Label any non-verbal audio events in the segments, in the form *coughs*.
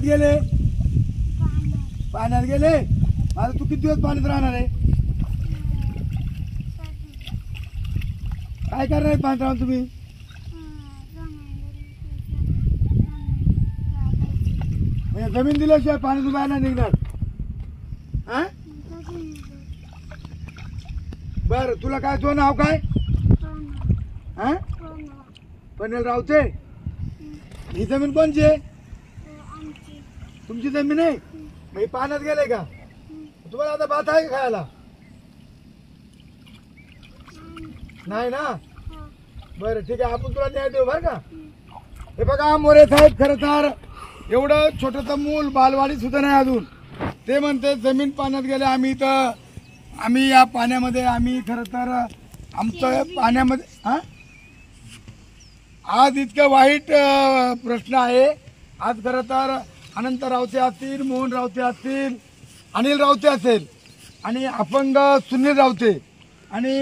कायात गेले. पाण्यात गेले. आता तू किती दिवस पाण्यात राहणार आहे? काय करणार आहे पाण्यात राहून तुम्ही? म्हणजे जमीन दिल्याशिवाय पाणी तुम्ही बाहेर नाही निघणार. हा? बर तुला काय तो नाव काय? हा? पनेल रावते ही जमीन कोणची आहे? तुमची जमीन आहे. मग पाण्यात गेले का? तुम्हाला आता भात आहे खायला? नाही ना? बरं ठीक आहे. आपण तुला न्याय देऊ बरं का? हे बघा मोरे साहेब खरं तर एवढं छोटस मूल बालवाडी सुद्धा नाही अजून. ते म्हणते जमीन पाण्यात गेले आम्ही तर आम्ही या पाण्यामध्ये आम्ही खरं तर आमचं पाण्यामध्ये हा? आज इतकं वाईट प्रश्न आहे. आज खरं तर अनंत रावते असतील मोहन रावते असतील अनिल रावते असेल आणि अपंग सुनील रावते आणि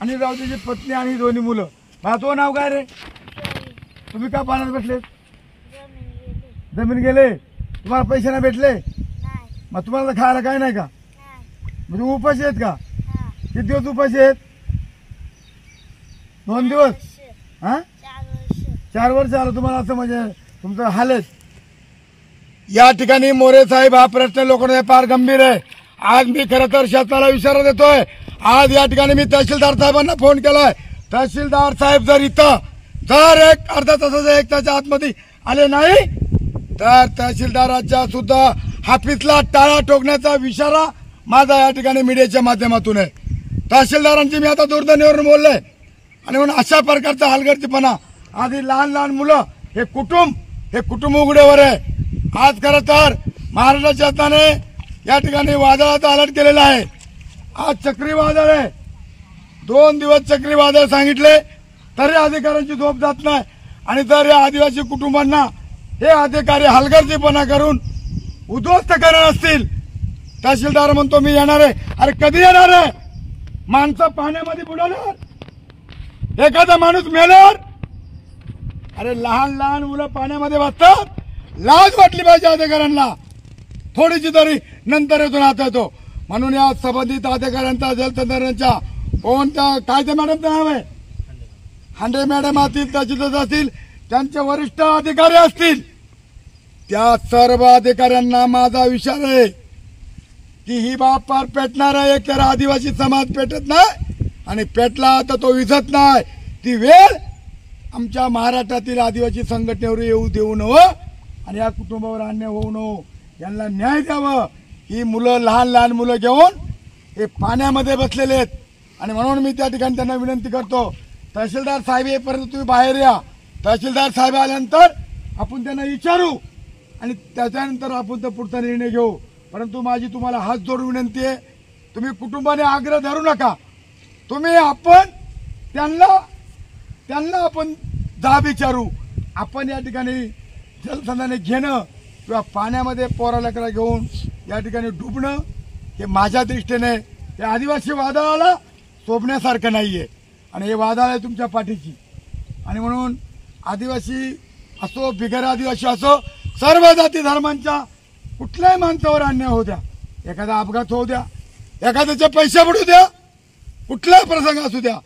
अनिल रावतेची पत्नी आणि दोन्ही मुलं. माझं नाव काय रे? तुम्ही का पाण्यात बसले जमीन गेले. तुम्हाला पैसे नाही भेटले? मग तुम्हाला तर खायला काय नाही का? म्हणजे उपाशी आहेत का? किती दिवस उपाशी आहेत? दोन दिवस? हा? चार वर्ष आलं तुम्हाला असं म्हणजे तुमचं हालत या ठिकाणी मोरे साहेब हा प्रश्न लोकांना फार गंभीर आहे. आज मी खरं तर शासनाला इशारा देतोय. आज या ठिकाणी मी तहसीलदार साहेबांना फोन केलाय. तहसीलदार साहेब जर इथं जर एक अर्धा तासाच्या एक ताच्या आतमध्ये आले नाही तर तहसीलदाराच्या सुद्धा हाफिसला टाळा ठोकण्याचा इशारा माझा या ठिकाणी मीडियाच्या माध्यमातून आहे. तहसीलदारांची मी आता दूरध्वनीवरून बोललोय. आणि म्हणून अशा प्रकारचा हलगर्जीपणा. आधी लहान लहान मुलं हे कुटुंब हे कुटुंब उघड्यावर आहे. आज खरं तर महाराष्ट्र शासनाने या ठिकाणी वादळाचा अलर्ट केलेला आहे. आज चक्रीवादळ आहे. दोन दिवस चक्रीवादळ सांगितले तरी अधिकाऱ्यांची झोप जात नाही. आणि जर या आदिवासी कुटुंबांना हे अधिकारी हलगर्जीपणा करून उद्ध्वस्त करणार असतील तहसीलदार म्हणतो मी येणार आहे. अरे कधी येणार आहे? माणसं पाण्यामध्ये बुडवल्यावर एखादा माणूस मेल्यावर? अरे लहान लहान मुलं पाण्यामध्ये बसतात लाज वाटली पाहिजे अधिकाऱ्यांना थोडीशी तरी नंतर येतो आता येतो. म्हणून या संबंधित अधिकाऱ्यांचा जलतंत्रांच्या कोणत्या काय ते मॅडमचं नाव आहे? हांडे मॅडम असतील तहसीलदार असतील त्यांचे वरिष्ठ अधिकारी असतील. त्या सर्व अधिकाऱ्यांना माझा विचार आहे की ही बाब पार पेटणार आहे. एक तर आदिवासी समाज पेटत नाही आणि पेटला तर तो विझत नाही. ती वेळ आमच्या महाराष्ट्रातील आदिवासी संघटनेवर येऊ देऊ नवं आणि या कुटुंबावर अन्याय होऊ नको यांना न्याय द्यावं. ही मुलं लहान लहान मुलं घेऊन हे पाण्यामध्ये बसलेले आहेत. आणि म्हणून मी त्या ठिकाणी त्यांना विनंती करतो तहसीलदार साहेब येईपर्यंत तुम्ही बाहेर या. तहसीलदार साहेब आल्यानंतर आपण त्यांना विचारू आणि त्याच्यानंतर आपण तर पुढचा निर्णय घेऊ. परंतु माझी तुम्हाला हात जोडून विनंती आहे तुम्ही कुटुंबाने आग्रह धरू नका. तुम्ही आपण त्यांना त्यांना आपण जाब विचारू. आपण या ठिकाणी जलसंधाने घेणं किंवा पाण्यामध्ये पोरालेकरा घेऊन या ठिकाणी डुबणं हे माझ्या दृष्टीने हे आदिवासी वादळाला शोभण्यासारखं नाही आहे आणि हे वादळ आहे तुमच्या पाठीची आणि म्हणून आदिवासी असो बिगर आदिवासी असो सर्व जाती धर्मांच्या कुठल्याही माणसावर अन्याय होऊ द्या. एखादा अपघात होऊ द्या. एखाद्याचे पैसे बुडू द्या. कुठलाही प्रसंग असू द्या.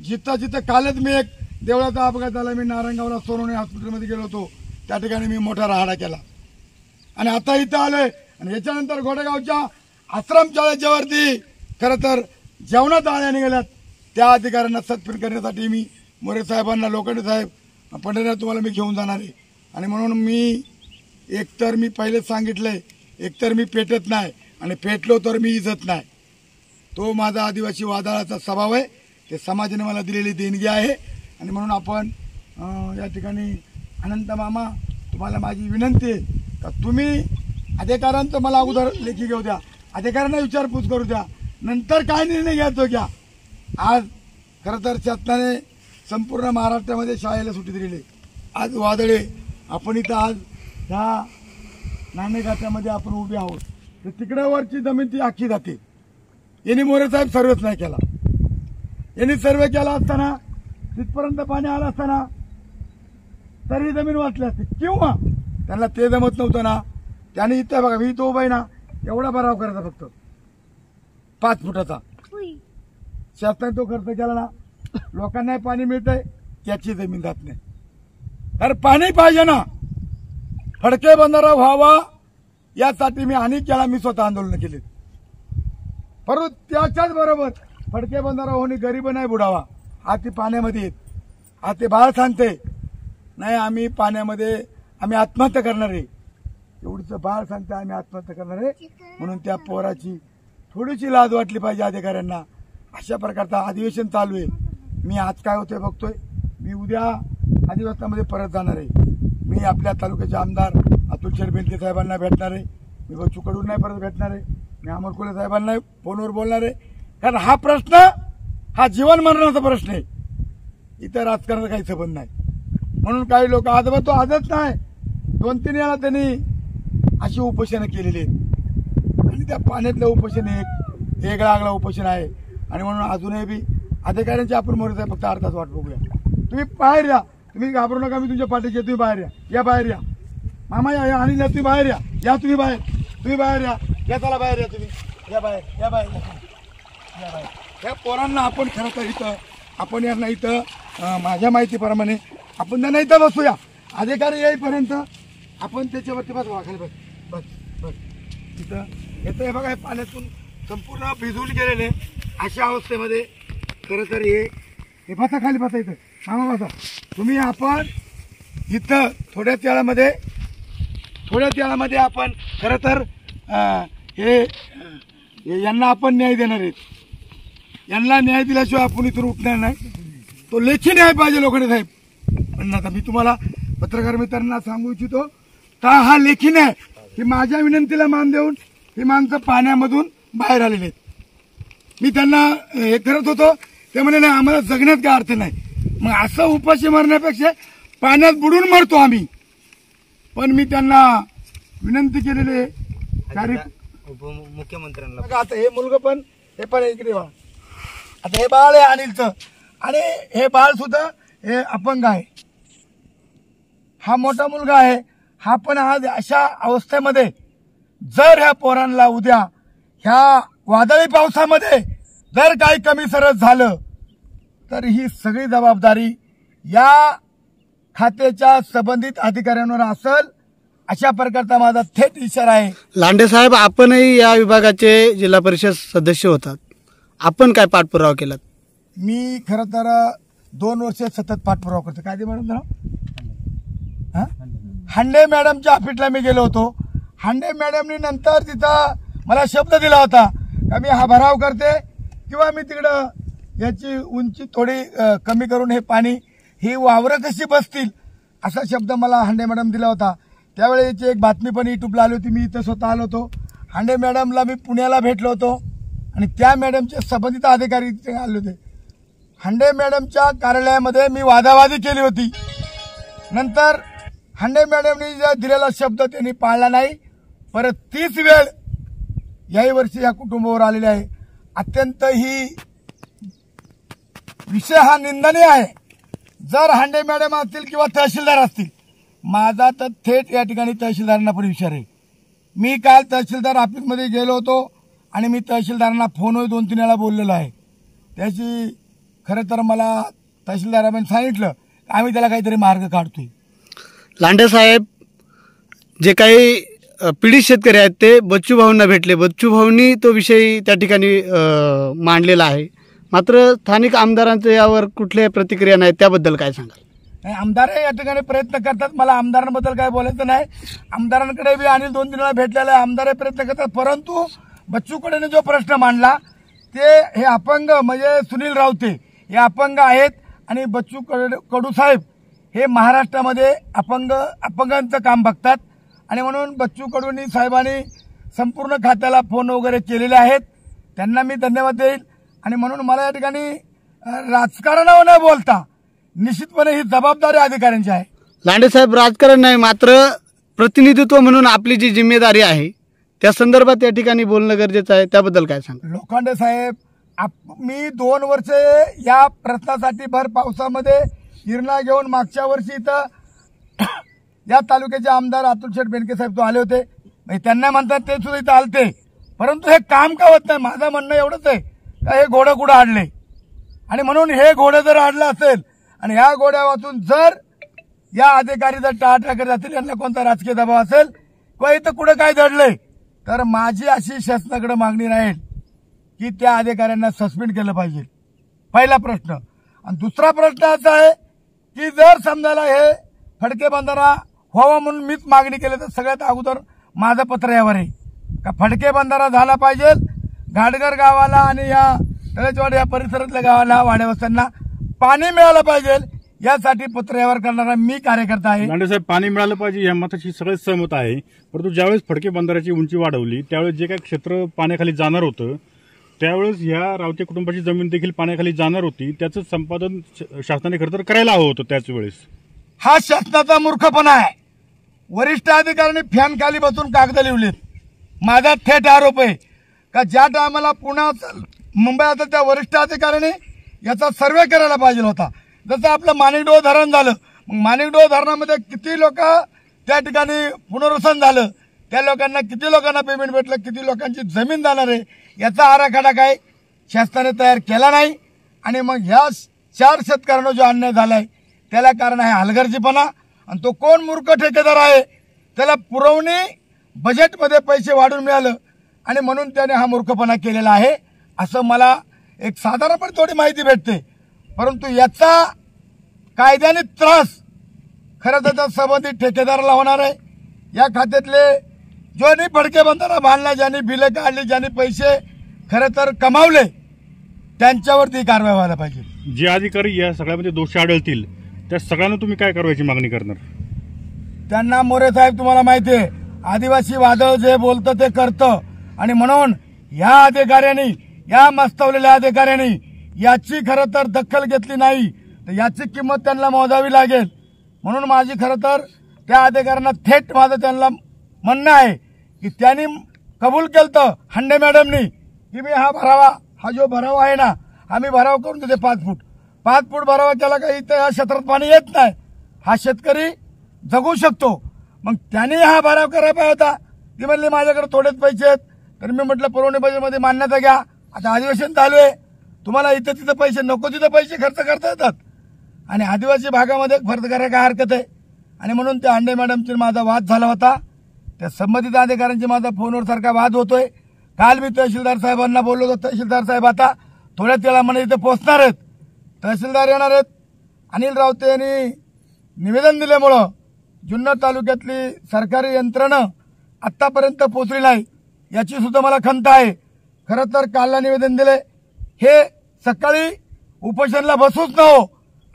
जिथं जिथं कालच मी एक देवळाचा अपघात झाला. मी नारायणगावला सोनवणे हॉस्पिटलमध्ये गेलो होतो. त्या ठिकाणी मी मोठा राहाडा केला. आणि आता इथं आलोय. आणि याच्यानंतर घोडेगावच्या आश्रम शाळेच्या वरती खरं तर जेवणात आल्या निघाल्यात. त्या अधिकाऱ्यांना सत्पिन करण्यासाठी मी मोरे साहेबांना लोखंडे साहेब पंढऱ्या तुम्हाला मी घेऊन जाणार आहे. आणि म्हणून मी एकतर मी पहिलेच सांगितलंय एकतर मी पेटत नाही आणि पेटलो तर मी इजत नाही. तो माझा आदिवासी वादळाचा स्वभाव आहे. ते समाजाने मला दिलेली देणगी आहे. आणि म्हणून आपण या ठिकाणी अनंत मामा तुम्हाला माझी विनंती आहे का तुम्ही अधिकाऱ्यांचं मला अगोदर लेखी घेऊ द्या. अधिकाऱ्यांना विचारपूस करू द्या. नंतर काय निर्णय घ्यायचो घ्या. आज खरं तर शासनाने संपूर्ण महाराष्ट्रामध्ये शाळेला सुट्टी दिलेली आज वादळे आपण इथं आज ह्या नाणेघाटामध्ये आपण उभे आहोत. तर तिकड्यावरची जमीन ती आखी जाते. यांनी मोरे साहेब सर्वेच नाही केला. यांनी सर्वे केला असताना तिथपर्यंत पाणी आलं असताना तरी जमीन वाचली असते. किंवा त्यांना ते जमत नव्हतं ना. त्याने इथं बघा मी तो उभा ना एवढा भराव करायचा फक्त. पाच फुटाचा. शासनाने तो खर्च केला ना. लोकांना पाणी मिळतंय याची जमीन जात नाही. तर पाणी पाहिजे ना. फडके बंधारा व्हावा यासाठी मी अनेक केला मी स्वतः आंदोलन केले. परंतु त्याच्याच बरोबर फडके बंधारा होणे गरीब नाही बुडावा. हा ती पाण्यामध्ये येत हा ते बाळ सांगते. नाही आम्ही पाण्यामध्ये आम्ही आत्महत्या करणार आहे. एवढीच बाळ सांगते आम्ही आत्महत्या करणार आहे. म्हणून त्या पोराची थोडीशी लाज वाटली पाहिजे अधिकाऱ्यांना. अशा प्रकारचं अधिवेशन चालू आहे. मी आज काय होतोय बघतोय. मी उद्या अधिवेशनामध्ये परत जाणार आहे. मी आपल्या तालुक्याचे आमदार अतुल शेर साहेबांना भेटणार आहे. मी बच्चू कडून नाही परत भेटणार आहे. मी अमर कोले साहेबांना फोनवर बोलणार आहे. कारण हा प्रश्न हा जीवन मरणाचा प्रश्न आहे. इतर राजकारणाचा काही संबंध नाही. म्हणून काही लोक आजोबा तो आजच नाही. दोन तीन वेळा त्यांनी अशी उपोषणं केलेली आहेत. आणि त्या पाण्यातलं उपोषण एक वेगळा आगळा उपोषण आहे. आणि म्हणून अजूनही बी अधिकाऱ्यांची आपण मोरत आहे फक्त अर्धाच वाट बघूया. तुम्ही बाहेर या. तुम्ही घाबरू नका मी तुमच्या पाठीचे तुम्ही बाहेर या. या बाहेर या. मामा या या आणि या तुम्ही बाहेर या. या तुम्ही बाहेर. तुम्ही बाहेर या. या चला बाहेर या तुम्ही. या बाहेर या बाहेर या. या बाहेर. या पोरांना आपण खरं तर इथं आपण यांना इथं माझ्या माहितीप्रमाणे आपण त्यांना इथं बसूया. अधिकारी येईपर्यंत आपण त्याच्यावरती बस वाखायला खाली बस. बस बस. इथं येतं हे बघा हे पाण्यातून संपूर्ण भिजून गेलेले अशा अवस्थेमध्ये खरं तर हे हे बसा खाली बसा इथं. मामा बसा. तुम्ही आपण इथं थोड्याच वेळामध्ये थोड्याच वेळामध्ये आपण खरं तर हे यांना आपण न्याय देणार आहेत. यांना न्याय दिल्याशिवाय आपण इथून उठणार नाही. तो लेखी न्याय पाहिजे लोकांनी साहेब. पण आता मी तुम्हाला पत्रकार मित्रांना सांगू इच्छितो का हा लेखी न्याय की माझ्या विनंतीला मान देऊन ही माणसं पाण्यामधून बाहेर आलेली आहेत. मी त्यांना हे करत होतो ते म्हणे नाही आम्हाला जगण्यात काय अर्थ नाही. मग असं उपाशी मरण्यापेक्षा पाण्यात बुडून मरतो आम्ही. पण मी त्यांना विनंती केलेली आहे बघा आता हे मुलगा पण हे पण इकडे वा आता हे बाळ आहे अनिलचं. आणि हे बाळ सुद्धा हे अपंग आहे. हा मोठा मुलगा आहे. हा पण आज अशा अवस्थेमध्ये जर ह्या पोरांना उद्या ह्या वादळी पावसामध्ये जर काही कमी सरस झालं तर ही सगळी जबाबदारी या खात्याच्या संबंधित अधिकाऱ्यांवर असल. अशा प्रकारचा माझा थेट इशारा आहे. लांडे साहेब आपणही या विभागाचे जिल्हा परिषद सदस्य होतात. आपण काय पाठपुरावा केलात? मी खरं तर दोन वर्ष सतत पाठपुरावा करतो काय ते मॅडम जरा हा? हांडे मॅडमच्या ऑफिसला मी गेलो होतो. हांडे मॅडमनी नंतर तिथं मला शब्द दिला होता. का मी हा भराव करते किंवा मी तिकडं याची उंची थोडी कमी करून हे पाणी ही वावरं कशी बसतील असा शब्द मला हांडे मॅडम दिला होता. त्यावेळेची एक बातमी पण युट्यूबला आली होती. मी इथं स्वतः आलो होतो. हांडे मॅडमला मी पुण्याला भेटलो होतो. आणि त्या मॅडमचे संबंधित अधिकारी तिथे आले होते. हांडे मॅडमच्या कार्यालयामध्ये मी वादावादी केली होती. नंतर हांडे मॅडमनी ज्या दिलेला शब्द त्यांनी पाळला नाही परत तीच वेळ याही वर्षी या कुटुंबावर आलेली आहे. अत्यंत ही विषय हा निंदनीय आहे. जर हांडे मॅडम असतील किंवा तहसीलदार असतील माझा तर थेट या ठिकाणी तहसीलदारांना पण विचार आहे. मी काल तहसीलदार ऑफिसमध्ये गेलो होतो आणि मी तहसीलदारांना फोनवर दोन तीन वेळा बोललेलो आहे. त्याची खरं तर मला तहसीलदारांनी सांगितलं आम्ही त्याला काहीतरी मार्ग काढतोय. लांडे साहेब जे काही पीडित शेतकरी आहेत ते बच्चू भाऊंना भेटले. बच्चू भाऊंनी तो विषय त्या ठिकाणी मांडलेला आहे. मात्र स्थानिक आमदारांचं यावर कुठल्या प्रतिक्रिया नाहीत त्याबद्दल काय सांगाल? नाही, आमदारही या ठिकाणी प्रयत्न करतात. मला आमदारांबद्दल काय बोलायचं नाही. आमदारांकडे बी आणि दोन तीन वेळा भेटलेला आहे. आमदारही प्रयत्न करतात. परंतु बच्चू कडेने जो प्रश्न मांडला ते हे अपंग म्हणजे सुनील रावते. हे अपंग आहेत आणि बच्चू कडू कडू साहेब हे महाराष्ट्रामध्ये अपंग अपंगांचं काम बघतात. आणि म्हणून बच्चू कडूंनी साहेबांनी संपूर्ण खात्याला फोन वगैरे केलेले आहेत. त्यांना मी धन्यवाद देईल. आणि म्हणून मला या ठिकाणी राजकारणावर न बोलता निश्चितपणे ही जबाबदारी अधिकाऱ्यांची आहे. लांडे साहेब राजकारण नाही मात्र प्रतिनिधित्व म्हणून आपली जी जिम्मेदारी आहे त्या संदर्भात या ठिकाणी बोलणं गरजेचं आहे. त्याबद्दल काय सांगाल? लोखंडे साहेब मी दोन वर्ष या प्रश्नासाठी भर पावसामध्ये निर्णय घेऊन मागच्या वर्षी इथं *coughs* या तालुक्याचे आमदार अतुल शेठ बेनके साहेब तो आले होते. म्हणजे त्यांना म्हणतात ते सुद्धा इथं आलते. परंतु हे काम का होत नाही? माझं म्हणणं एवढंच आहे का हे घोडं कुठं आडले? आणि म्हणून हे घोडं जर आडलं असेल आणि ह्या घोड्या वाचून जर या अधिकारी जर टाळाटाळ करत असतील यांना कोणता राजकीय दबाव असेल? किंवा इथं कुठं काय दडलंय तर माझी अशी शासनाकडे मागणी राहील की त्या अधिकाऱ्यांना सस्पेंड केलं पाहिजे. पहिला प्रश्न. आणि दुसरा प्रश्न असा आहे की जर समजायला हे फडके बंधारा व्हावा म्हणून मीच मागणी केली तर सगळ्यात अगोदर माझं पत्र यावर आहे. का फडके बंधारा झाला पाहिजे घाटघर गावाला आणि या तळेचवाड या परिसरातल्या गावाला वाड्यावस्त्यांना पाणी मिळालं पाहिजे यासाठी पत्र यावर करणारा मी कार्यकर्ता आहे. लांडे साहेब पाणी मिळालं पाहिजे या मताची सगळेच सहमत आहे. परंतु ज्यावेळेस फडके बंधाराची उंची वाढवली त्यावेळेस जे काही क्षेत्र पाण्याखाली जाणार होतं त्यावेळेस ह्या रावते कुटुंबाची जमीन देखील पाण्याखाली जाणार होती. त्याचं संपादन श- शासनाने खरं तर करायला हवं होतं त्याच वेळेस. हा शासनाचा मूर्खपणा आहे. वरिष्ठ अधिकाऱ्यांनी फॅन खाली बसून कागद लिहिलेत. माझा थेट आरोप आहे का ज्या टायमाला मुंबई आता त्या वरिष्ठ अधिकाऱ्याने याचा सर्वे करायला पाहिजे होता. जसं आपलं माणिकडो धरण झालं मग माणिकडो धरणामध्ये किती लोक त्या ठिकाणी पुनर्वसन झालं? त्या लोकांना किती लोकांना पेमेंट भेटलं किती लोकांची जमीन जाणार आहे याचा आराखडा काय? शासनाने तयार केला नाही. आणि मग ह्या चार शेतकऱ्यांना जो अन्याय झालाय त्याला कारण आहे हलगर्जीपणा. आणि तो कोण मूर्ख ठेकेदार आहे? त्याला पुरवणी बजेटमध्ये पैसे वाढून मिळालं. आणि म्हणून त्याने हा मूर्खपणा केलेला आहे. असं मला एक साधारणपणे थोडी माहिती भेटते. परंतु याचा कायद्याने त्रास खरं तर त्या संबंधित ठेकेदाराला होणार आहे. या खात्यातले ज्यांनी फडके बंधारा बांधला ज्यांनी बिलं काढली ज्यांनी पैसे खरं तर कमावले त्यांच्यावरती कारवाई व्हायला पाहिजे. जे अधिकारी या सगळ्यामध्ये दोषी आढळतील त्या सगळ्यांना तुम्ही काय कारवाईची मागणी करणार? त्यांना मोरे साहेब तुम्हाला माहिती आहे आदिवासी वादळ जे बोलतं ते करतं. आणि म्हणून या अधिकाऱ्यांनी या मस्तवलेल्या अधिकाऱ्यांनी याची खरं तर दखल घेतली नाही तर याची किंमत त्यांना मोजावी लागेल. म्हणून माझी खरं तर त्या अधिकाऱ्यांना थेट माझं त्यांना म्हणणं आहे की त्यांनी कबूल केलं हंडे मॅडमनी की मी हा भरावा हा जो भरावा आहे ना आम्ही भराव करून देते पाच फूट. पाच फूट भरावा त्याला काही इथं या क्षेत्रात पाणी येत नाही. हा शेतकरी जगू शकतो. मग त्याने हा भराव करायला होता. ती म्हणली माझ्याकडे थोडेच पैसे आहेत. तर मी म्हटलं पुरवणी बजेटमध्ये मान्यता घ्या. आता अधिवेशन चालू आहे. तुम्हाला इथं तिथं पैसे नको तिथं पैसे खर्च करता येतात. आणि आदिवासी भागामध्ये खर्च करायला काय हरकत आहे? आणि म्हणून त्या अंडे मॅडमची माझा वाद झाला होता. त्या संबंधित अधिकाऱ्यांची माझा फोनवर सारखा वाद होतोय. काल मी तहसीलदार साहेबांना बोललो होतो. तहसीलदार साहेब आता थोड्याच वेळा म्हणे इथे पोहोचणार आहेत. तहसीलदार येणार आहेत. अनिल रावते यांनी निवेदन दिल्यामुळं जुन्नर तालुक्यातली सरकारी यंत्रणं आत्तापर्यंत पोचली नाही. याची सुद्धा मला खंत आहे. खरं तर कालला निवेदन दिले. हे सकाळी उपोषणला बसूच न हो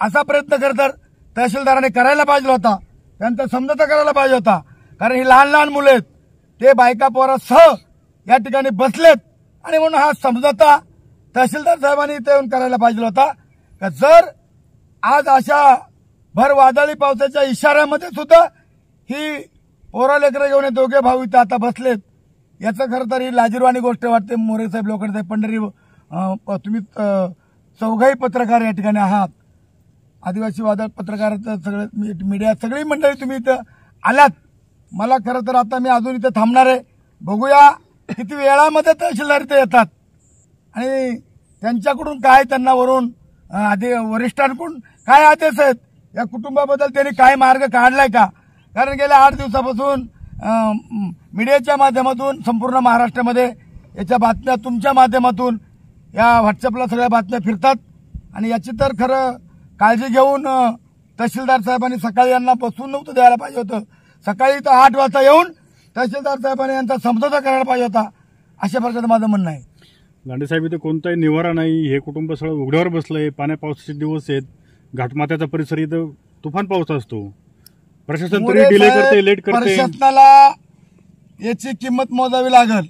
असा प्रयत्न खरं तर तहसीलदाराने करायला पाहिजे होता. त्यांचा समजता करायला पाहिजे होता. कारण ही लहान लहान मुलं आहेत. ते बायका पोरासह या ठिकाणी बसलेत. आणि म्हणून हा समजता तहसीलदार साहेबांनी इथे येऊन करायला पाहिजे होता. का जर आज अशा भर वादळी पावसाच्या इशाऱ्यामध्ये सुद्धा ही पोरा लेकरं घेऊन हे दोघे भाऊ इथं आता बसलेत याचं खरं तर ही लाजीरवाणी गोष्ट वाटते. मोरे साहेब लोखंडे साहेब पंढरी तुम्ही चौघाही पत्रकार या ठिकाणी आहात. आदिवासी वादळ पत्रकार सगळे मी- मीडिया सगळी मंडळी तुम्ही इथं आल्यात मला खरं तर आता मी अजून इथं थांबणार आहे. बघूया किती वेळामध्ये तहसीलदार इथे येतात. आणि त्यांच्याकडून काय त्यांना वरून आधी वरिष्ठांकडून काय आदेश आहेत? या कुटुंबाबद्दल त्यांनी काय मार्ग काढलाय का? कारण गेल्या आठ दिवसापासून मीडियाच्या माध्यमातून संपूर्ण महाराष्ट्रामध्ये याच्या बातम्या तुमच्या माध्यमातून या व्हॉट्सअपला सगळ्या बातम्या फिरतात. आणि याची तर खरं काळजी घेऊन तहसीलदार साहेबांनी सकाळी यांना बसून नव्हतं द्यायला पाहिजे होतं. सकाळी तर आठ वाजता येऊन तहसीलदार साहेबांनी यांचा समझोता करायला पाहिजे होता. अशा प्रकारचं माझं म्हणणं आहे. लांडे साहेब इथे कोणताही निवारा नाही. हे कुटुंब सगळं उघड्यावर बसलंय पाण्या पावसाचे दिवस आहेत. घाटमात्याचा परिसर इथं तुफान पाऊस असतो. प्रशासन तरी डिले करते लेट करते. प्रशासनाला याची किंमत मोजावी लागल.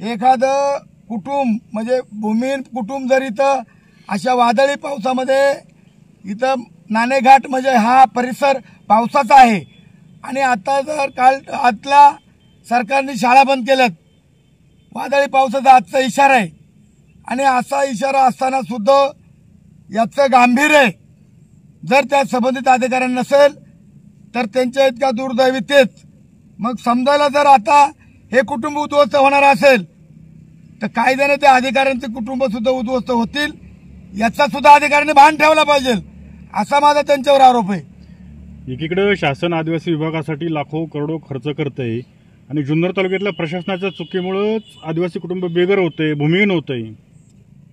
एखादं कुटुंब म्हणजे भूमीन कुटुंब जर इथं अशा वादळी पावसामध्ये इथं नाणेघाट म्हणजे हा परिसर पावसाचा आहे. आणि आता जर काल आतला सरकारने शाळा बंद केल्यात. वादळी पावसाचा आजचा इशारा आहे. आणि असा इशारा असताना सुद्धा याचं गांभीर्य जर त्या संबंधित अधिकाऱ्या नसेल तर त्यांच्या इतक्या दुर्दैवी तेच. मग समजायला जर आता हे कुटुंब उद्ध्वस्त होणार असेल तर कायद्याने त्या अधिकाऱ्यांचे कुटुंब सुद्धा उद्ध्वस्त होतील याचा सुद्धा अधिकाऱ्यांनी भान ठेवला पाहिजे. असा माझा त्यांच्यावर आरोप आहे. एकीकडे शासन आदिवासी विभागासाठी लाखो करोडो खर्च करतंय आणि जुन्नर तालुक्यातल्या प्रशासनाच्या चुकीमुळेच आदिवासी कुटुंब बेघर होते भूमिहीन होतंय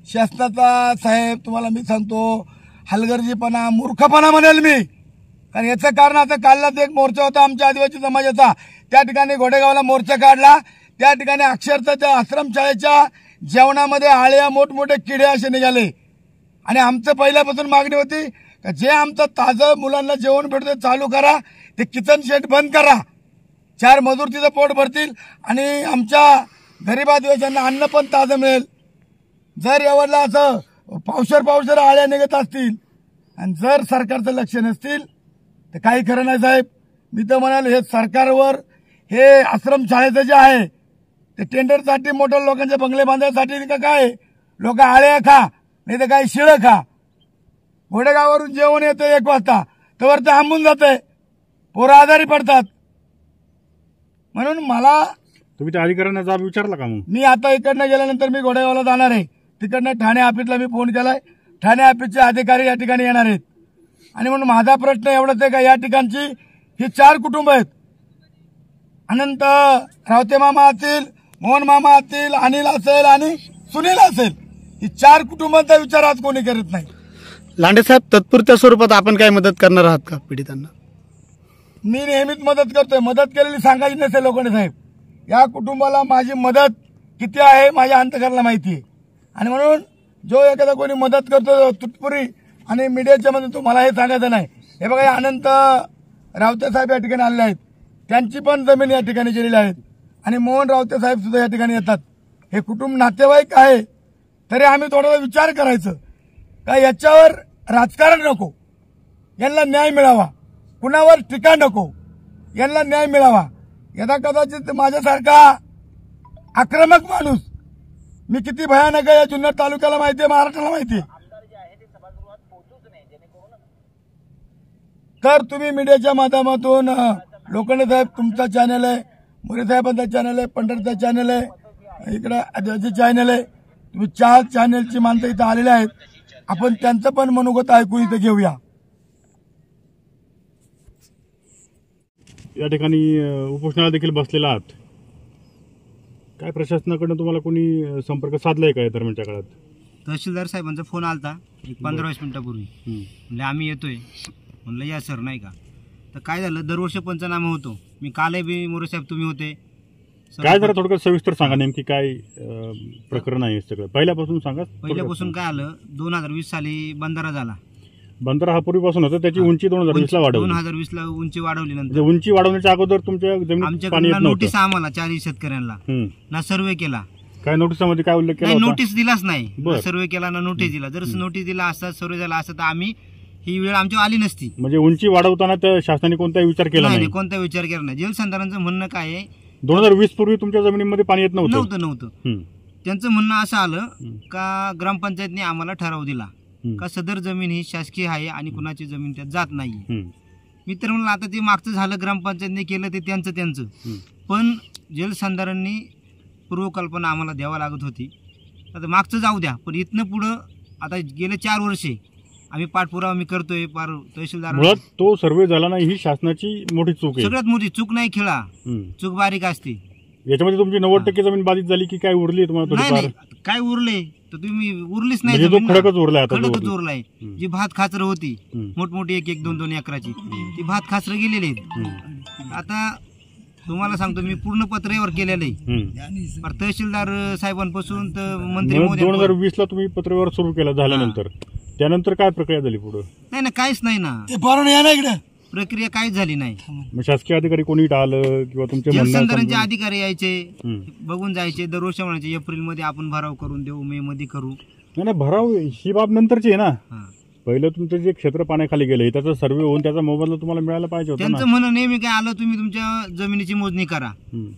शासनाचा साहेब तुम्हाला मी सांगतो हलगर्जीपणा मूर्खपणा म्हणेल मी. कारण याचं कारण आता काललाच एक मोर्चा होता आमच्या आदिवासी समाजाचा. त्या ठिकाणी घोडेगावला मोर्चा काढला. त्या ठिकाणी अक्षरशः त्या आश्रमशाळेच्या जेवणामध्ये आळ्या मोठमोठे किडे असे निघाले. आणि आमचं पहिल्यापासून मागणी होती जे आमचं ताजं मुलांना जेवण भेटतं चालू करा. ते किचन शेट बंद करा. चार मजूर तिथं पोट भरतील आणि आमच्या गरीब आदिवासींना अन्न पण ताजं मिळेल. जर यावरला असं पावसर पावसर आळ्या निघत असतील आणि जर सरकारचं लक्ष नसतील तर काही खरं नाही साहेब. मी तर म्हणाल हे सरकारवर हे आश्रमशाळेचं जे आहे ते टेंडरसाठी मोठ्या लोकांचे बंगले बांधण्यासाठी का काय? लोक आळ्या खा नाही तर काही शिळं खा. घोडेगाववरून जेवण येतं एक वाजता. तर ते थांबून जाते पोरं आजारी पडतात. म्हणून मला तुम्ही त्या अधिकाऱ्यांना जाब विचारला का मग? मी आता इकडनं गेल्यानंतर मी घोडेगावला जाणार आहे. तिकडनं ठाणे ऑफिसला मी फोन केलाय. ठाणे ऑफिसचे अधिकारी या ठिकाणी येणार आहेत. आणि म्हणून माझा प्रश्न एवढाच आहे का या ठिकाणची ही चार कुटुंब आहेत. अनंत रावते मामा असतील मोहन मामा असतील अनिल असेल आणि सुनील असेल. ही चार कुटुंबांचा विचार आज कोणी करत नाही. लांडेसाहेब तत्पुरत्या स्वरूपात आपण काय मदत करणार आहात का पीडितांना? मी नेहमीच मदत करतोय. मदत केलेली सांगायची नसेल लोकांनी साहेब. या कुटुंबाला माझी मदत किती आहे माझ्या अंतकरला माहिती आहे. आणि म्हणून जो एखादा कोणी मदत करतो तुटपुरी आणि मीडियाच्या मध्ये मला हे सांगायचं नाही. हे बघा अनंत रावते साहेब या ठिकाणी आलेले आहेत. त्यांची पण जमीन या ठिकाणी गेलेली आहेत आणि मोहन रावते साहेब सुद्धा या ठिकाणी येतात. हे कुटुंब नातेवाईक आहे. तरी आम्ही थोडासा विचार करायचं. का याच्यावर राजकारण नको. यांना न्याय मिळावा. कुणावर टीका नको. यांना न्याय मिळावा. यदा कदाचित माझ्यासारखा आक्रमक माणूस मी किती भयानक आहे या जुन्नर तालुक्याला माहिती आहे महाराष्ट्राला माहिती आहे. तर तुम्ही मीडियाच्या माध्यमातून अ, लोखंडे साहेब तुमचा चॅनल आहे मोरे साहेबांचा चॅनल आहे पंढरचा चॅनल आहे इकडे आदिवासी चॅनल आहे. तुम्ही चार चॅनलची माणसं इथं आलेले आहेत. आपण त्यांचं पण मनोगत ऐकू इथं घेऊया. या ठिकाणी उपोषणाला देखील बसलेला आहात. काय प्रशासनाकडनं तुम्हाला कोणी संपर्क साधलाय का या दरम्यानच्या काळात? तहसीलदार साहेबांचा फोन आलता एक पंधरा वीस मिनिटापूर्वी. हं. म्हणले आम्ही येतोय. म्हणलं या सर नाही का? तर काय झालं दरवर्षी पंचनामा होतो. मी कालही बी मोरे साहेब तुम्ही होते. काय जरा थोडक्यात सविस्तर सांगा नेमकी काय अं, प्रकरण आहे हे सगळं? पहिल्यापासून सांगा पहिल्यापासून काय आलं? दोन हजार वीस साली बंधारा झाला. बंदर हा पूर्वीपासून होता त्याची उंची दोन हजार वीस ला वाढवली. दोन हजार वीस ला उंची वाढवली म्हणजे नंतर उंची वाढवण्याच्या अगोदर तुमच्या जमिनीत पाणी आमच्याकडनं येत नोटीस नव्हतं आम्हाला चारही शेतकऱ्यांना. ना सर्वे केला. काय नोटिसामध्ये काय उल्लेख केला नाही होता? नोटीस दिलाच नाही. बरं. सर्वे केला ना नोटीस दिला. जर नोटीस दिला असता सर्वे झाला असता तर आम्ही ही वेळ आमच्यावर आली नसती. म्हणजे उंची वाढवताना त्या शासनाने कोणताही विचार केला नाही नाही. नाही, कोणता विचार केला नाही. जलसंधारणचं म्हणणं काय आहे? दोन हजार वीस पूर्वी तुमच्या जमिनीमध्ये पाणी येत नव्हतं नव्हतं नव्हतं हं. त्यांचं म्हणणं असं आलं. का ग्रामपंचायतने आम्हाला ठराव दिला. का सदर जमीन ही शासकीय आहे आणि कुणाची जमीन त्यात जात नाही हं. मी तर म्हणलं आता ते मागचं झालं ग्रामपंचायतने केलं ते त्यांचं त्यांचं. पण जलसंधारणनी पूर्वकल्पना आम्हाला द्यावा लागत होती आता मागचं जाऊ द्या पण इथनं पुढं आता गेले चार वर्षे आम्ही पाठपुरावा मी करतोय पार तहसीलदार मुळात तो सर्वे झाला नाही ही शासनाची मोठी चूक आहे सगळ्यात मोठी चूक नाही खेळा. चूक बारीक असते याच्यामध्ये तुमची नव्वद टक्के जमीन बाधित झाली की काय उरली तुम्हाला नाही थोडीफार नाही काय उरले तर तुम्ही उरलीच नाही म्हणजे तो जमीन ना. खडकच उरलाय आता खडकच. उरलाय हम्म. जी भात खाचर होती हम्म. मोठमोठी एक एक दोन दोन एकराची ती भात खाचर गेलेली आहेत. आता तुम्हाला सांगतो मी पूर्ण पत्रेवर केलेलं आहे. पर तहसीलदार साहेबांपासून तर मंत्री दोन हजार मोदी वीस ला तुम्ही पत्रव्यवहार सुरू केला झाल्यानंतर त्यानंतर काय प्रक्रिया झाली पुढे नाही ना काहीच नाही ना ते पारून या ना इकडे प्रक्रिया काहीच झाली नाही मग शासकीय अधिकारी कोणी आलं किंवा तुमचे म्हणणं जलसंधारणचे समजून- अधिकारी यायचे हं. बघून जायचे दरवर्षी म्हणायचे एप्रिलमध्ये आपण भराव करून देऊ मे मध्ये करू नाही नाही भराव ही बाब नंतरची आहे ना हा. पहिलं तुमचं जे क्षेत्र पाण्याखाली गेले त्याचा सर्वे होऊन त्याचा मोबदला तुम्हाला मिळायला पाहिजे होता त्यांचं ना म्हणणं नेहमी काय आलं तुम्ही तुमच्या जमिनीची मोजणी करा.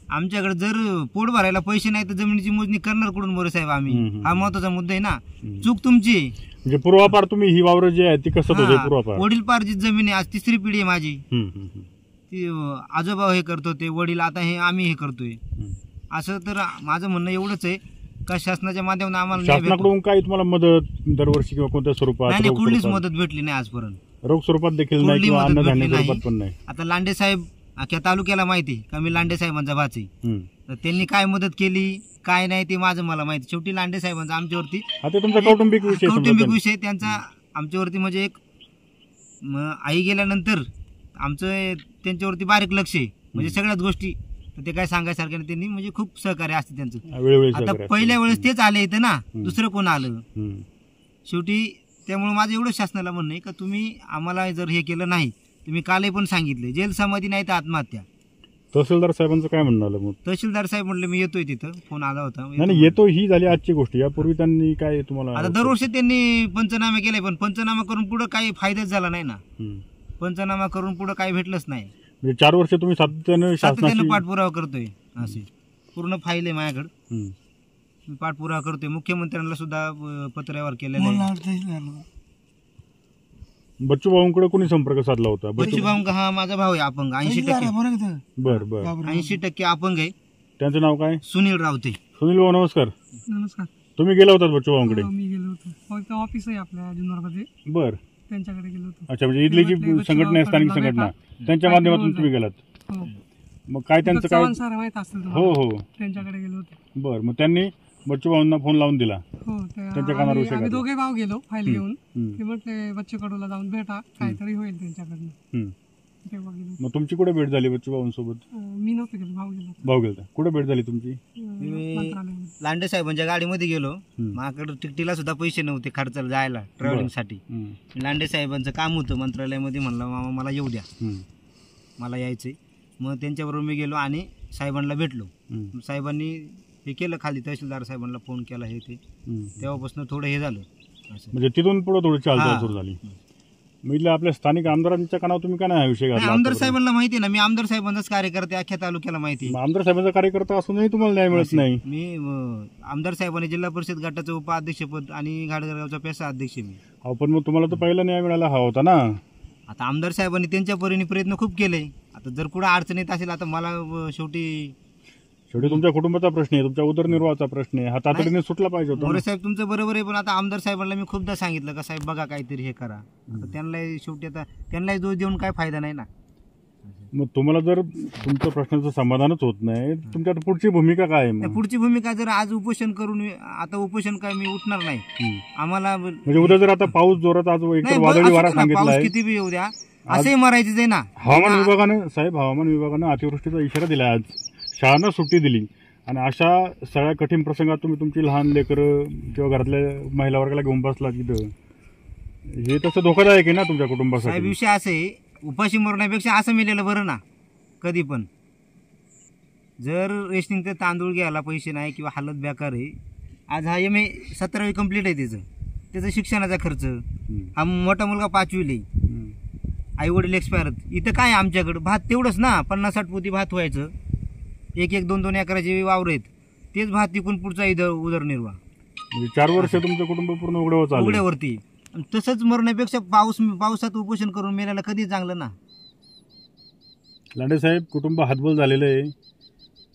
आमच्याकडे जर पोट भरायला पैसे नाही तर जमिनीची मोजणी करणार कुठून मोरे साहेब आम्ही हम्म, हम्म. हा महत्त्वाचा मुद्दा आहे ना हम्म. चूक तुमची आहे. म्हणजे पूर्वापार तुम्ही ही वावर जी आहे ती कसं होते पूर्वापार वडील पारची जमीन आहे आज तिसरी पिढी आहे माझी हम्म, हम्म, हम्म. ती अं, आजोबा हे करत होते वडील आता हे आम्ही हे करतोय. असं तर माझं म्हणणं एवढंच आहे का शासनाच्या माध्यमातून आम्हाला न्याय भेटतो. शासनाकडून काय तुम्हाला मदत दरवर्षी किंवा कोणत्या स्वरूपात नाही नाही रोख कुठलीच स्वरूपात? मदत भेटली नाही आजपर्यंत रोख स्वरूपात देखील नाही कुठली किंवा मदत अन्नधान्य भेटली स्वरूपात नाही. पण नाही आता लांडे साहेब अख्ख्या तालुक्याला माहिती आहे. का मी लांडे साहेबांचा भाच आहे. हम्म. तर त्यांनी काय मदत केली काय नाही ते माझं मला माहिती शेवटी लांडे साहेबांचा आमच्यावरती हा ते तुमचा कौटुंबिक विषय समजा कौटुंबिक त्यांचा. विषय त्यांचा आमच्यावरती म्हणजे एक म, आई गेल्यानंतर आमचं त्यांच्यावरती बारीक लक्ष आहे. म्हणजे सगळ्याच गोष्टी. तर ते काय सांगायसारख्या नाही. त्यांनी म्हणजे खूप सहकार्य असते त्यांचं. वेळोवेळी आता सहकार्य पहिल्या. वेळेस तेच आले इथं ना. दुसरं कोण आलं? हम्म. शेवटी त्यामुळे माझं एवढं शासनाला म्हणणं आहे का तुम्ही आम्हाला जर हे केलं नाही तुम्ही कालही पण सांगितले. जेल समाधी नाही तर आत्महत्या. तहसीलदार साहेबांचं काय म्हणणं आलं मग? तहसीलदार साहेब म्हटले मी येतोय तिथं. फोन आला होता. नाही नाही येतो ही झाली आजची गोष्ट. यापूर्वी त्यांनी काय तुम्हाला आता दरवर्षी त्यांनी पंचनामे केले पण पंचनामा करून पुढे काही फायदाच झाला नाही ना. हम्म. पंचनामा करून पुढे काही भेटलंच नाही. म्हणजे चार वर्ष तुम्ही सातत्यानं सातत्यानं शासनाशी पाठपुरावा करतोय असे. पूर्ण फाईल आहे माझ्याकडे. हम्म. मी पाठपुरावा करतोय. मुख्यमंत्र्यांना सुद्धा अं, पत्रव्यवहार केलेला आहे. बच्चू भाऊंकडे कोणी संपर्क साधला होता? बच्चू बच्चू भाऊ हा माझा भाऊ आहे अपंग ऐंशी टक्के. बर बर. ऐंशी टक्के अपंग आहे. त्यांचं नाव काय? सुनील रावते. सुनील भाऊ नमस्कार. नमस्कार. तुम्ही गेला होतात बच्चू भाऊंकडे? हो, मी गेलो होतो. हो, ऑफिस आहे आपल्या जुन्नरमध्ये. बर. त्यांच्याकडे गेलो होतो. अच्छा म्हणजे इथली जी संघटना आहे स्थानिक संघटना त्यांच्या माध्यमातून? तुम्ही गेलात? हो. मग काय त्यांचं काय? माहीत हो तुम्हाला. हो. त्यांच्याकडे गेलो होतो. बर मग त्यांनी बच्चू भाऊंना फोन लावून दिला. हो ते त्यांच्या कानावर आम्ही विषय आम्ही घातला. दोघे भाऊ गेलो फाईल घेऊन. हम्म. ते म्हटले बच्चे कडूला जाऊन भेटा काहीतरी होईल त्यांच्याकडनं. हम्म. तेव्हा गेलो. मग तुमची कुठे भेट झाली बच्चू भाऊंसोबत अं, मी नव्हतो गेलो भाऊ गेलो. भाऊ गेलता. कुठे भेट झाली तुमची? मी- मंत्रालयामध्ये. लांडे साहेबांच्या गाडीमध्ये गेलो. माझ्याकडे तिकटीला सुद्धा पैसे नव्हते खर्चाला जायला ट्रॅव्हलिंगसाठी हम्म. लांडे साहेबांचं काम होतं मंत्रालयामध्ये म्हणलं मामा मला येऊ द्या. हम्म. मला यायचंय. मग त्यांच्याबरोबर मी गेलो आणि साहेबांना भेटलो. हम्म. साहेबांनी हे केलं खाली तहसीलदार साहेबांना फोन केला हे ते. तेव्हापासून थोडं हे झालं. असं. म्हणजे तिथून पुढे थोडी चालचाल. सुरू झाली. मग इथल्या आपल्या स्थानिक आमदारांच्या कानावर तुम्ही काय नाही विषय घातला आमदार? साहेबांना माहिती आहे ना मी आमदार साहेबांचाच कार्यकर्ते अख्ख्या तालुक्याला माहिती. मग आमदार साहेबांचा कार्यकर्ता असूनही तुम्हाला न्याय मिळत नाही. मी अं, आमदार साहेबांनी जिल्हा परिषद गटाचं उपाध्यक्षपद आणि घाटगरगावचा पेशा अध्यक्ष मी. अहो पण मग तुम्हाला तर पहिला न्याय मिळायला हवा होता ना. आता आमदार साहेबांनी त्यांच्या परीने प्रयत्न खूप केले. आता जर कुठं अडचण येत असेल आता मला अं, शेवटी शेवटी तुमच्या कुटुंबाचा प्रश्न आहे तुमच्या उदरनिर्वाहाचा प्रश्न आहे. हा तातडीने सुटला पाहिजे होता मोरे. साहेब तुमचं बरोबर आहे पण आता आमदार साहेबांना मी खूपदा सांगितलं का साहेब बघा काहीतरी हे करा. आता त्यांनाही शेवटी आता त्यांनाही दोष देऊन काय फायदा नाही ना. मग तुम्हाला जर तुमच्या प्रश्नाचं समाधानच होत नाही तुमच्या आता पुढची भूमिका काय आहे नाही, मग पुढची भूमिका जर आज उपोषण करून आता उपोषण काय मी उठणार नाही. हम्म. आम्हाला म्हणजे उद्या जर आता पाऊस जोरात आज नाही, वादळी असू वारा दे ना, पाऊस सांगितलाय किती बी येऊ द्या असंही मरायचंच आहे ना. हवामान विभागानं साहेब हवामान विभागानं अतिवृष्टीचा इशारा दिला आज. शाळांना सुट्टी दिली. आणि अशा सगळ्या कठीण प्रसंगात तुम्ही तुमची लहान लेकरं किंवा घरातल्या महिला वर्गाला घेऊन बसला तिथं हे तसं धोकादायक आहे ना तुमच्या साहेब कुटुंबासाठी विषय असे आहे, उपाशी मरण्यापेक्षा असं मेलेलं बरं ना कधी पण. जर रेशनिंगचे तांदूळ घ्यायला पैसे नाही किंवा हालत बेकार आहे आज हा एम ए सतरावी कंप्लीट आहे त्याचं त्याचं शिक्षणाचा खर्च. हम्म. हा मोठा मुलगा पाचवीला आहे हम्म. आई वडील एक्सपायर इथं काय आमच्याकडं? भात तेवढंच ना पन्नास साठ पोती भात व्हायचं. एक एक दोन दोन एकराचे वावर आहेत तेच भात तिकून पुढचा इथं उदरनिर्वाह. म्हणजे चार वर्ष तुमचं कुटुंब पूर्ण उघड्यावर चालू उघड्यावरती. आणि तसंच मरण्यापेक्षा पाऊस पावसात उपोषण करून मेल्याला कधी चांगलं ना. लांडे साहेब कुटुंब हातबल झालेलं आहे.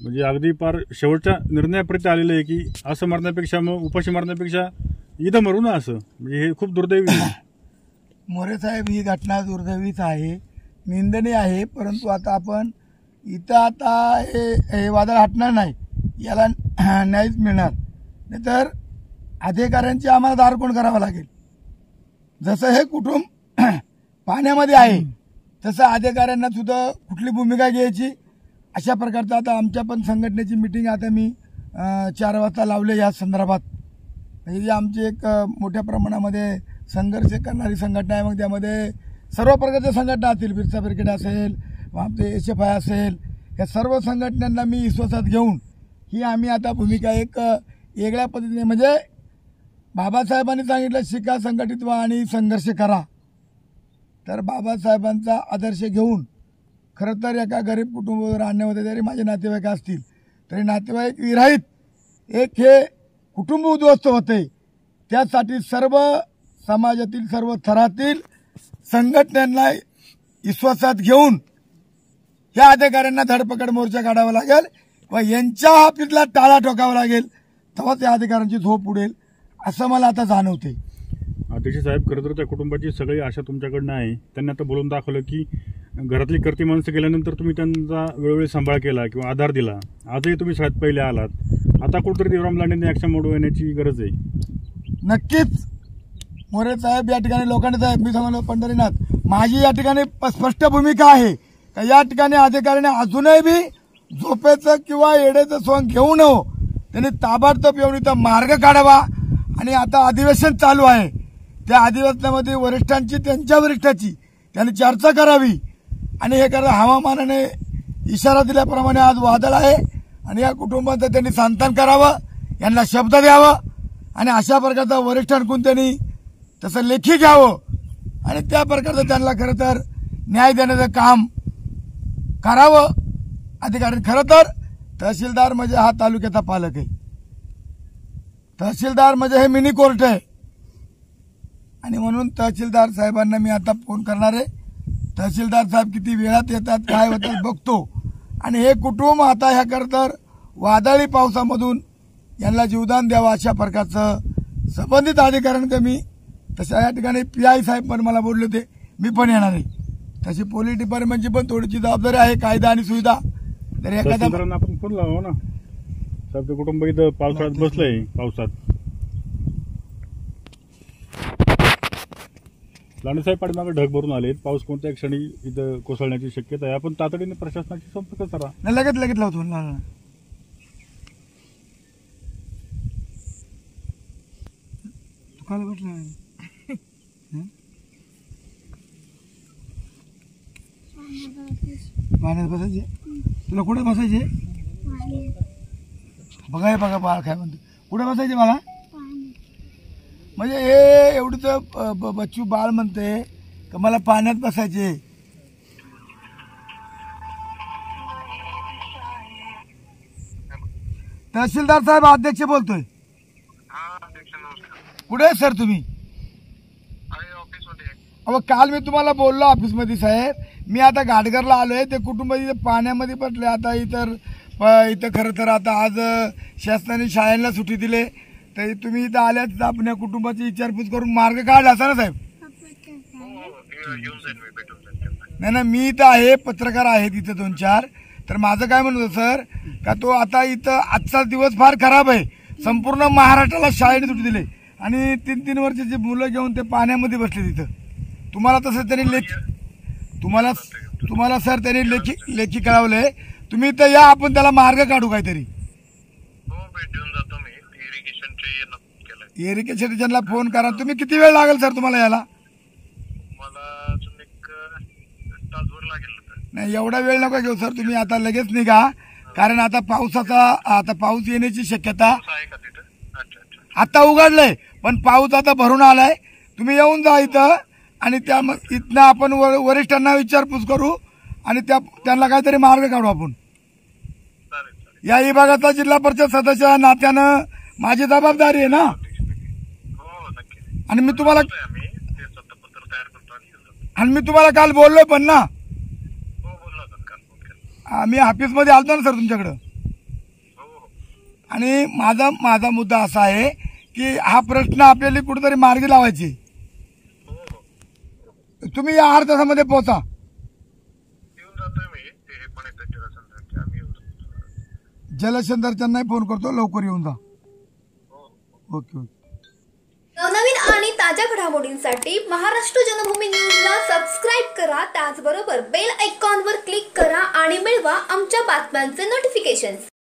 म्हणजे अगदी पार शेवटच्या निर्णयापर्यंत आलेलं आहे की असं मरण्यापेक्षा मग उपाशी मरण्यापेक्षा इथं मरू ना असं. म्हणजे हे खूप दुर्दैवी आहे. मोरे साहेब ही घटना दुर्दैवीच आहे. निंदनीय आहे परंतु आता आपण इथं आता हे हे वादळ हटणार नाही. याला *clears throat* न्यायच मिळणार. नाहीतर अधिकाऱ्यांची आम्हाला दारकोण करावं लागेल. जसं हे कुटुंब *clears throat* पाण्यामध्ये आहे तसं अधिकाऱ्यांना सुद्धा कुठली भूमिका घ्यायची? अशा प्रकारचं आता आमच्या पण संघटनेची मिटिंग आता मी चार वाजता लावले या संदर्भात. म्हणजे ही आमची एक मोठ्या प्रमाणामध्ये संघर्ष करणारी संघटना आहे. मग त्यामध्ये सर्व प्रकारच्या संघटना असतील बिरसा ब्रिगेड असेल आमचे एस एफ आय असेल या सर्व संघटनांना मी विश्वासात घेऊन ही आम्ही आता भूमिका एक वेगळ्या पद्धतीने म्हणजे बाबासाहेबांनी सांगितलं शिका संघटित व्हा आणि संघर्ष करा. तर बाबासाहेबांचा आदर्श घेऊन खरं तर एका गरीब कुटुंबावर आणण्यामध्ये जरी माझे नातेवाईक असतील. तरी नातेवाईक विराहित एक हे कुटुंब उद्ध्वस्त होते. त्यासाठी सर्व समाजातील सर्व थरातील संघटनांना विश्वासात घेऊन या अधिकाऱ्यांना धडपकड मोर्चा काढावा लागेल व यांच्या हाफीतला टाळा ठोकावा लागेल. तेव्हाच या अधिकाऱ्यांची झोप उडेल असं मला आता जाणवते. अध्यक्ष साहेब खरं तर त्या कुटुंबाची सगळी आशा तुमच्याकडनं आहे. त्यांनी आता बोलून दाखवलं की घरातली करती माणसं गेल्यानंतर तुम्ही त्यांचा वेळोवेळी सांभाळ केला किंवा आधार दिला. आजही तुम्ही शाळेत पहिले आलात. आता कुठेतरी देवराम लांडेंनी ॲक्शन मोड येण्याची गरज आहे. नक्कीच. मोरे साहेब या ठिकाणी लोखंडे साहेब मी सांगलो पंढरीनाथ माझी या ठिकाणी स्पष्ट भूमिका आहे. का या ठिकाणी अधिकाऱ्याने अजूनही बी झोपेचं किंवा येडेचं सोंग घेऊ नये. त्यांनी ताबडतोब येऊन इथं मार्ग काढावा. आणि आता अधिवेशन चालू आहे. त्या अधिवेशनामध्ये वरिष्ठांची त्यांच्या वरिष्ठाची त्यांनी चर्चा करावी. आणि हे करता हवामानाने इशारा दिल्याप्रमाणे आज वादळ आहे. आणि या कुटुंबाचं त्यांनी सांत्वन करावं. यांना शब्द द्यावं. आणि अशा प्रकारचा वरिष्ठांकडून त्यांनी तसं लेखी घ्यावं. आणि त्या प्रकारचं त्यांना खरं तर न्याय देण्याचं काम करावं. अधिकारी खरं तर तहसीलदार म्हणजे हा तालुक्याचा पालक आहे. तहसीलदार म्हणजे हे मिनी कोर्ट आहे. आणि म्हणून तहसीलदार साहेबांना मी आता फोन करणार आहे. तहसीलदार साहेब किती वेळात येतात काय होतात बघतो. आणि हे कुटुंब आता ह्या वादळी पावसामधून यांना जीवदान द्यावं अशा प्रकारचं संबंधित अधिकाऱ्यांकडे मी तशा या ठिकाणी पी आय साहेब पण मला बोलले होते. मी पण येणार आहे. तशी पोलीस डिपार्टमेंटची पण थोडीशी जबाबदारी आहे कायदा आणि सुविधा. तर एखादा तहसीलदारांना आपण फोन लावा ना. साहेब कुटुंब इथं पावसाळ्यात बसलंय पावसात. लांडे साहेब पाठीमागे ढग भरून आलेत. पाऊस कोणत्या क्षणी इथं कोसळण्याची शक्यता आहे. आपण तातडीने प्रशासनाशी संपर्क करा. नाही लगेच लगेच लावतो ना, ना, ना. तू काल कुठला आहे? हं? पाण्यात बसायचे? तुला कुठे बसायचे? बघा हे बघा बाळ काय म्हणतो. कुठे बसायचे बाळा म्हणजे हे एवढीच ब- ब- बच्चू बाळ म्हणते का मला पाण्यात बसायचे. तहसीलदार साहेब अध्यक्ष बोलतोय. कुठे आहे सर तुम्ही? अहो काल मी तुम्हाला बोललो ऑफिसमध्ये साहेब. मी आता घाटघरला आलो आहे ते कुटुंब इथे पाण्यामध्ये पडले. आता इतर प- इथं खरं तर आता आज शासनाने शाळेला सुट्टी दिले. तर तुम्ही इथं आल्याच आपल्या कुटुंबाची विचारपूस करून मार्ग काढला असा ना साहेब? नाही ना मी इथं आहे पत्रकार आहे तिथं दोन चार. तर माझं काय म्हणत होतं सर का तो आता इथं आजचा दिवस फार खराब आहे. संपूर्ण महाराष्ट्राला शाळेने सुट्टी दिली. आणि तीन तीन वर्षाची मुलं घेऊन ते पाण्यामध्ये बसले तिथं तुम्हाला तसं त्यांनी लेखी तुम्हाला तुम्हाला सर त्यांनी लेखी लेखी कळवलंय तुम्ही इथं या आपण त्याला मार्ग काढू काहीतरी. हो भेट देऊन जातो मी. इरिगेशनचे नक्की केलंय. इरिगेशनला फोन करा. तुम्ही किती वेळ लागेल सर तुम्हाला याला मला अजून एक अं, तासभर लागेल. आता. नाही एवढा वेळ नका घेऊ सर. तुम्ही आता लगेच निघा. कारण आता पावसाचा आता पाऊस येण्याची शक्यता आता उघडलंय पण पाऊस आता भरून आलाय. तुम्ही येऊन जा इथं. आणि त्या इथनं आपण वर- वरिष्ठांना विचारपूस करू आणि त्या त्यांना काहीतरी मार्ग काढू आपण. या विभागाचा जिल्हा परिषद सदस्य नात्यानं माझी जबाबदारी आहे ना? आणि मी तुम्हाला आणि मी तुम्हाला काल बोललोय पण ना? मी ऑफिसमध्ये आलतो ना सर तुमच्याकडं. आणि माझा माझा मुद्दा असा आहे की हा प्रश्न आपल्याला कुठेतरी मार्गी लावायची. तुम्ही या आठ तासामध्ये पोहोचा. येऊन जातोय मी. ते हे पण येतात जरासंधाचे आम्ही येऊन जातो. फोन करतो. लवकर येऊन जा. Okay okay. नवनवीन आणि ताज्या घडामोडींसाठी महाराष्ट्र जनभूमी न्यूजला सबस्क्राईब करा. त्याचबरोबर बेल आयकॉनवर क्लिक करा आणि मिळवा आमच्या बातम्यांचे नोटिफिकेशन्स